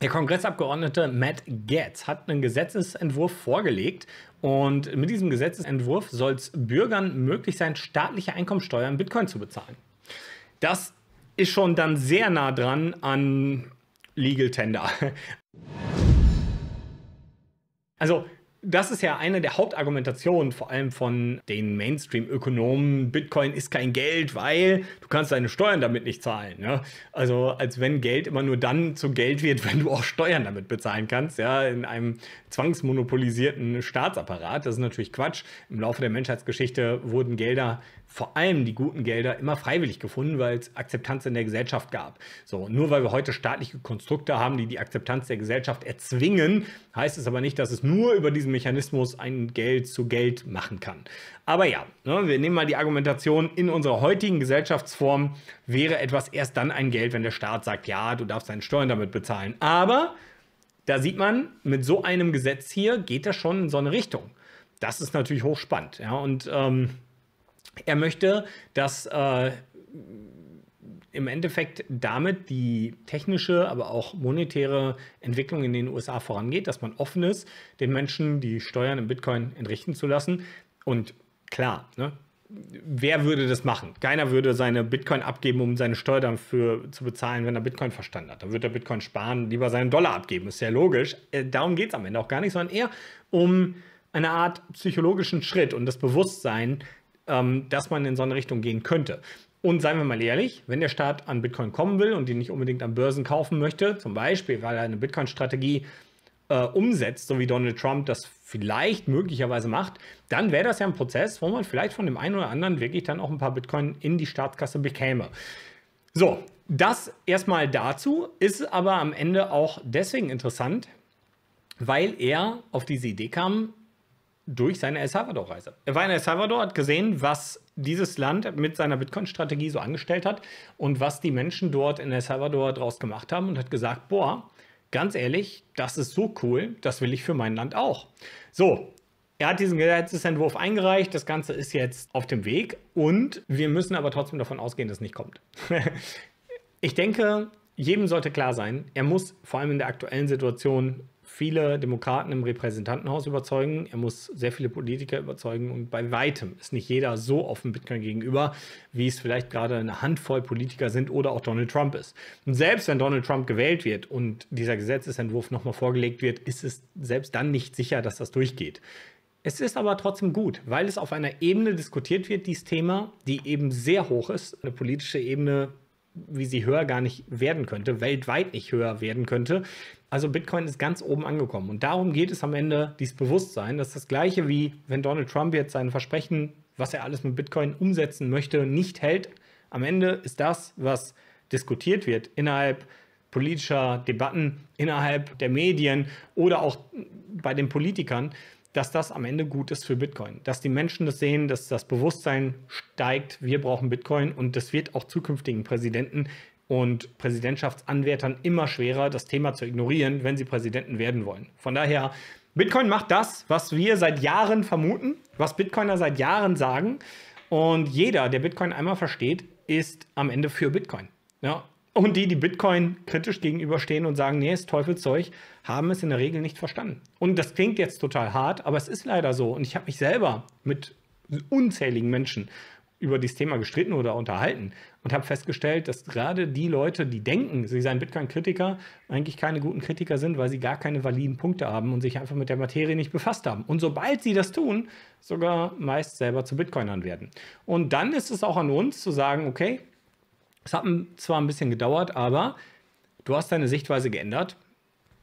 Der Kongressabgeordnete Matt Gaetz hat einen Gesetzesentwurf vorgelegt und mit diesem Gesetzesentwurf soll es Bürgern möglich sein, staatliche Einkommensteuer in Bitcoin zu bezahlen. Das ist schon dann sehr nah dran an Legal Tender. Also das ist ja eine der Hauptargumentationen, vor allem von den Mainstream-Ökonomen. Bitcoin ist kein Geld, weil du kannst deine Steuern damit nicht zahlen. Ja? Also als wenn Geld immer nur dann zu Geld wird, wenn du auch Steuern damit bezahlen kannst. Ja? In einem zwangsmonopolisierten Staatsapparat. Das ist natürlich Quatsch. Im Laufe der Menschheitsgeschichte wurden Gelder vor allem die guten Gelder immer freiwillig gefunden, weil es Akzeptanz in der Gesellschaft gab. So, nur weil wir heute staatliche Konstrukte haben, die die Akzeptanz der Gesellschaft erzwingen, heißt es aber nicht, dass es nur über diesen Mechanismus ein Geld zu Geld machen kann. Aber ja, ne, wir nehmen mal die Argumentation, in unserer heutigen Gesellschaftsform wäre etwas erst dann ein Geld, wenn der Staat sagt, ja, du darfst deine Steuern damit bezahlen. Aber da sieht man, mit so einem Gesetz hier geht das schon in so eine Richtung. Das ist natürlich hochspannend. Ja, und ähm, er möchte, dass äh, im Endeffekt damit die technische, aber auch monetäre Entwicklung in den USA vorangeht, dass man offen ist, den Menschen die Steuern im Bitcoin entrichten zu lassen. Und klar, ne, wer würde das machen? Keiner würde seine Bitcoin abgeben, um seine Steuer dafür zu bezahlen, wenn er Bitcoin verstanden hat. Dann würde er Bitcoin sparen, lieber seinen Dollar abgeben. Ist ja logisch. Äh, darum geht es am Ende auch gar nicht, sondern eher um eine Art psychologischen Schritt und das Bewusstsein, ähm, dass man in so eine Richtung gehen könnte. Und seien wir mal ehrlich, wenn der Staat an Bitcoin kommen will und die nicht unbedingt an Börsen kaufen möchte, zum Beispiel, weil er eine Bitcoin-Strategie äh, umsetzt, so wie Donald Trump das vielleicht möglicherweise macht, dann wäre das ja ein Prozess, wo man vielleicht von dem einen oder anderen wirklich dann auch ein paar Bitcoin in die Staatskasse bekäme. So, das erstmal dazu ist aber am Ende auch deswegen interessant, weil er auf diese Idee kam, durch seine El Salvador-Reise. Er war in El Salvador, hat gesehen, was dieses Land mit seiner Bitcoin-Strategie so angestellt hat und was die Menschen dort in El Salvador draus gemacht haben und hat gesagt, boah, ganz ehrlich, das ist so cool, das will ich für mein Land auch. So, er hat diesen Gesetzesentwurf eingereicht, das Ganze ist jetzt auf dem Weg und wir müssen aber trotzdem davon ausgehen, dass es nicht kommt. ich denke, jedem sollte klar sein, er muss vor allem in der aktuellen Situation viele Demokraten im Repräsentantenhaus überzeugen, er muss sehr viele Politiker überzeugen und bei weitem ist nicht jeder so offen Bitcoin gegenüber, wie es vielleicht gerade eine Handvoll Politiker sind oder auch Donald Trump ist. Und selbst wenn Donald Trump gewählt wird und dieser Gesetzesentwurf nochmal vorgelegt wird, ist es selbst dann nicht sicher, dass das durchgeht. Es ist aber trotzdem gut, weil es auf einer Ebene diskutiert wird, dieses Thema, die eben sehr hoch ist, eine politische Ebene, wie sie höher gar nicht werden könnte, weltweit nicht höher werden könnte. Also Bitcoin ist ganz oben angekommen. Und darum geht es am Ende, dieses Bewusstsein. Das ist das gleiche wie wenn Donald Trump jetzt sein Versprechen, was er alles mit Bitcoin umsetzen möchte, nicht hält. Am Ende ist das, was diskutiert wird innerhalb politischer Debatten, innerhalb der Medien oder auch bei den Politikern, dass das am Ende gut ist für Bitcoin. Dass die Menschen das sehen, dass das Bewusstsein steigt, wir brauchen Bitcoin und das wird auch zukünftigen Präsidenten und Präsidentschaftsanwärtern immer schwerer, das Thema zu ignorieren, wenn sie Präsidenten werden wollen. Von daher, Bitcoin macht das, was wir seit Jahren vermuten, was Bitcoiner seit Jahren sagen. Und jeder, der Bitcoin einmal versteht, ist am Ende für Bitcoin. Ja, und die, die Bitcoin kritisch gegenüberstehen und sagen, nee, ist Teufelszeug, haben es in der Regel nicht verstanden. Und das klingt jetzt total hart, aber es ist leider so. Und ich habe mich selber mit unzähligen Menschen über dieses Thema gestritten oder unterhalten und habe festgestellt, dass gerade die Leute, die denken, sie seien Bitcoin-Kritiker, eigentlich keine guten Kritiker sind, weil sie gar keine validen Punkte haben und sich einfach mit der Materie nicht befasst haben. Und sobald sie das tun, sogar meist selber zu Bitcoinern werden. Und dann ist es auch an uns zu sagen, okay, es hat zwar ein bisschen gedauert, aber du hast deine Sichtweise geändert.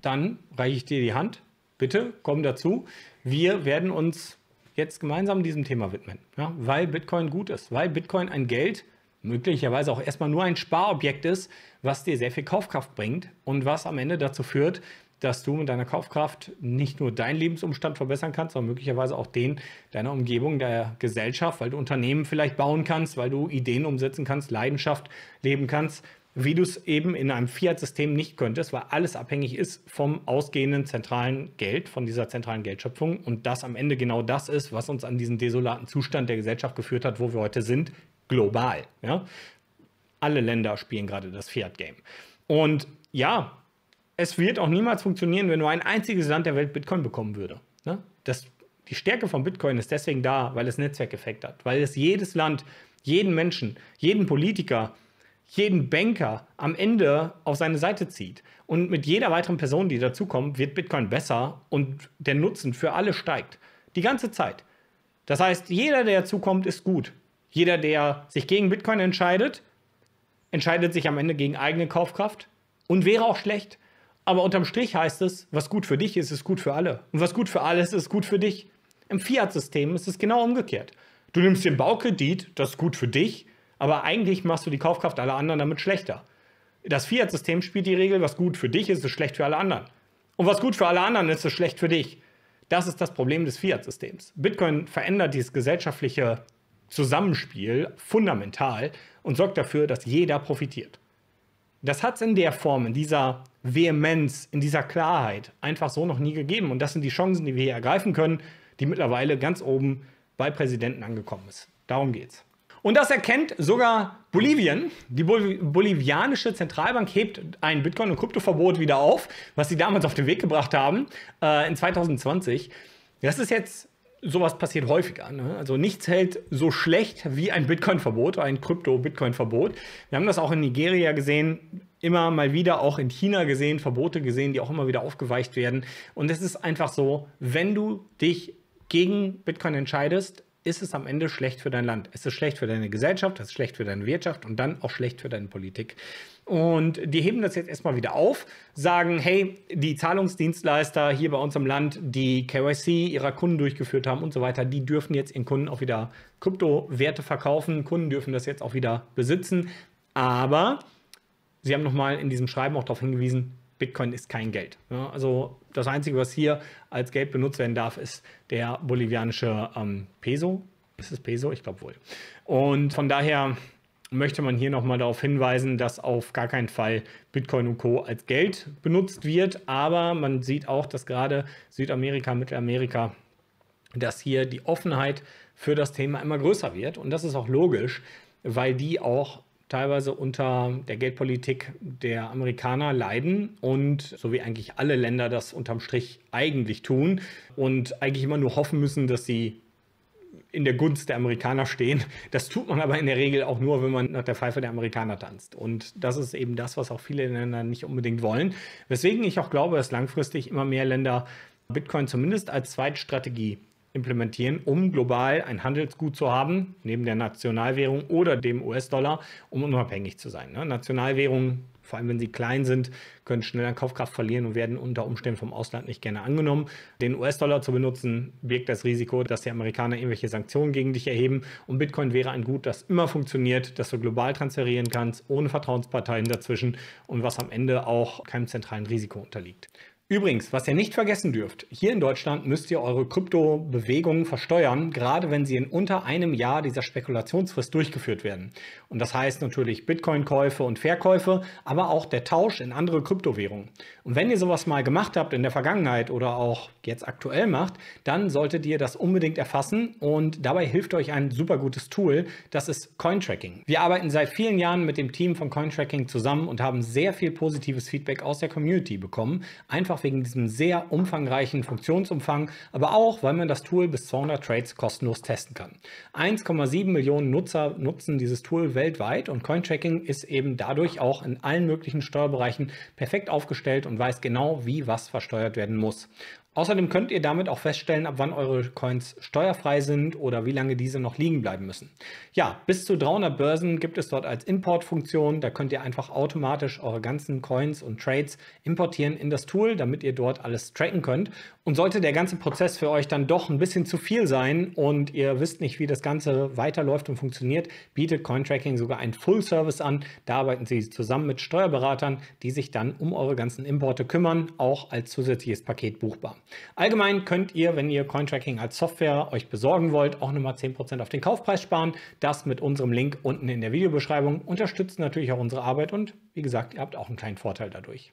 Dann reiche ich dir die Hand. Bitte komm dazu. Wir werden uns jetzt gemeinsam diesem Thema widmen, ja, weil Bitcoin gut ist, weil Bitcoin ein Geld, möglicherweise auch erstmal nur ein Sparobjekt ist, was dir sehr viel Kaufkraft bringt und was am Ende dazu führt, dass du mit deiner Kaufkraft nicht nur deinen Lebensumstand verbessern kannst, sondern möglicherweise auch den deiner Umgebung, der Gesellschaft, weil du Unternehmen vielleicht bauen kannst, weil du Ideen umsetzen kannst, Leidenschaft leben kannst, wie du es eben in einem Fiat-System nicht könntest, weil alles abhängig ist vom ausgehenden zentralen Geld, von dieser zentralen Geldschöpfung und das am Ende genau das ist, was uns an diesen desolaten Zustand der Gesellschaft geführt hat, wo wir heute sind, global. Ja? Alle Länder spielen gerade das Fiat-Game. Und ja, es wird auch niemals funktionieren, wenn nur ein einziges Land der Welt Bitcoin bekommen würde. Ne? Das, die Stärke von Bitcoin ist deswegen da, weil es Netzwerkeffekt hat, weil es jedes Land, jeden Menschen, jeden Politiker, jeden Banker am Ende auf seine Seite zieht. Und mit jeder weiteren Person, die dazukommt, wird Bitcoin besser und der Nutzen für alle steigt. Die ganze Zeit. Das heißt, jeder, der dazukommt, ist gut. Jeder, der sich gegen Bitcoin entscheidet, entscheidet sich am Ende gegen eigene Kaufkraft und wäre auch schlecht. Aber unterm Strich heißt es, was gut für dich ist, ist gut für alle. Und was gut für alle ist, ist gut für dich. Im Fiat-System ist es genau umgekehrt. Du nimmst den Baukredit, das ist gut für dich, aber eigentlich machst du die Kaufkraft aller anderen damit schlechter. Das Fiat-System spielt die Regel, was gut für dich ist, ist schlecht für alle anderen. Und was gut für alle anderen ist, ist schlecht für dich. Das ist das Problem des Fiat-Systems. Bitcoin verändert dieses gesellschaftliche Zusammenspiel fundamental und sorgt dafür, dass jeder profitiert. Das hat es in der Form, in dieser Vehemenz, in dieser Klarheit einfach so noch nie gegeben. Und das sind die Chancen, die wir hier ergreifen können, die mittlerweile ganz oben bei Präsidenten angekommen ist. Darum geht's. Und das erkennt sogar Bolivien. Die Bol bolivianische Zentralbank hebt ein Bitcoin- und Kryptoverbot wieder auf, was sie damals auf den Weg gebracht haben äh, in 2020. Das ist jetzt sowas passiert häufiger. Ne? Also nichts hält so schlecht wie ein Bitcoin-Verbot, ein Krypto-Bitcoin-Verbot. Wir haben das auch in Nigeria gesehen, immer mal wieder auch in China gesehen, Verbote gesehen, die auch immer wieder aufgeweicht werden. Und es ist einfach so, wenn du dich gegen Bitcoin entscheidest, ist es am Ende schlecht für dein Land. Es ist schlecht für deine Gesellschaft, es ist schlecht für deine Wirtschaft und dann auch schlecht für deine Politik. Und die heben das jetzt erstmal wieder auf, sagen, hey, die Zahlungsdienstleister hier bei uns im Land, die KYC ihrer Kunden durchgeführt haben und so weiter, die dürfen jetzt ihren Kunden auch wieder Kryptowerte verkaufen. Kunden dürfen das jetzt auch wieder besitzen. Aber sie haben nochmal in diesem Schreiben auch darauf hingewiesen, Bitcoin ist kein Geld. Ja, also das Einzige, was hier als Geld benutzt werden darf, ist der bolivianische ähm, Peso. Ist es Peso? Ich glaube wohl. Und von daher möchte man hier nochmal darauf hinweisen, dass auf gar keinen Fall Bitcoin und Co. als Geld benutzt wird. Aber man sieht auch, dass gerade Südamerika, Mittelamerika, dass hier die Offenheit für das Thema immer größer wird. Und das ist auch logisch, weil die auch teilweise unter der Geldpolitik der Amerikaner leiden und so wie eigentlich alle Länder das unterm Strich eigentlich tun und eigentlich immer nur hoffen müssen, dass sie in der Gunst der Amerikaner stehen. Das tut man aber in der Regel auch nur, wenn man nach der Pfeife der Amerikaner tanzt. Und das ist eben das, was auch viele Länder nicht unbedingt wollen. Weswegen ich auch glaube, dass langfristig immer mehr Länder Bitcoin zumindest als Zweitstrategie implementieren, um global ein Handelsgut zu haben, neben der Nationalwährung oder dem US-Dollar, um unabhängig zu sein. Ne? Nationalwährungen, vor allem wenn sie klein sind, können schnell an Kaufkraft verlieren und werden unter Umständen vom Ausland nicht gerne angenommen. Den US-Dollar zu benutzen, birgt das Risiko, dass die Amerikaner irgendwelche Sanktionen gegen dich erheben. Und Bitcoin wäre ein Gut, das immer funktioniert, das du global transferieren kannst, ohne Vertrauensparteien dazwischen und was am Ende auch keinem zentralen Risiko unterliegt. Übrigens, was ihr nicht vergessen dürft, hier in Deutschland müsst ihr eure Kryptobewegungen versteuern, gerade wenn sie in unter einem Jahr dieser Spekulationsfrist durchgeführt werden. Und das heißt natürlich Bitcoin-Käufe und Verkäufe, aber auch der Tausch in andere Kryptowährungen. Und wenn ihr sowas mal gemacht habt in der Vergangenheit oder auch jetzt aktuell macht, dann solltet ihr das unbedingt erfassen und dabei hilft euch ein super gutes Tool, das ist Cointracking. Wir arbeiten seit vielen Jahren mit dem Team von Cointracking zusammen und haben sehr viel positives Feedback aus der Community bekommen. Einfach einfach wegen diesem sehr umfangreichen Funktionsumfang, aber auch, weil man das Tool bis 200 Trades kostenlos testen kann. 1,7 Millionen Nutzer nutzen dieses Tool weltweit und Cointracking ist eben dadurch auch in allen möglichen Steuerbereichen perfekt aufgestellt und weiß genau, wie was versteuert werden muss. Außerdem könnt ihr damit auch feststellen, ab wann eure Coins steuerfrei sind oder wie lange diese noch liegen bleiben müssen. Ja, bis zu 300 Börsen gibt es dort als Importfunktion. Da könnt ihr einfach automatisch eure ganzen Coins und Trades importieren in das Tool, damit ihr dort alles tracken könnt. Und sollte der ganze Prozess für euch dann doch ein bisschen zu viel sein und ihr wisst nicht, wie das Ganze weiterläuft und funktioniert, bietet Cointracking sogar einen Full-Service an. Da arbeiten sie zusammen mit Steuerberatern, die sich dann um eure ganzen Importe kümmern, auch als zusätzliches Paket buchbar. Allgemein könnt ihr, wenn ihr Cointracking als Software euch besorgen wollt, auch nochmal 10% auf den Kaufpreis sparen. Das mit unserem Link unten in der Videobeschreibung unterstützt natürlich auch unsere Arbeit und wie gesagt, ihr habt auch einen kleinen Vorteil dadurch.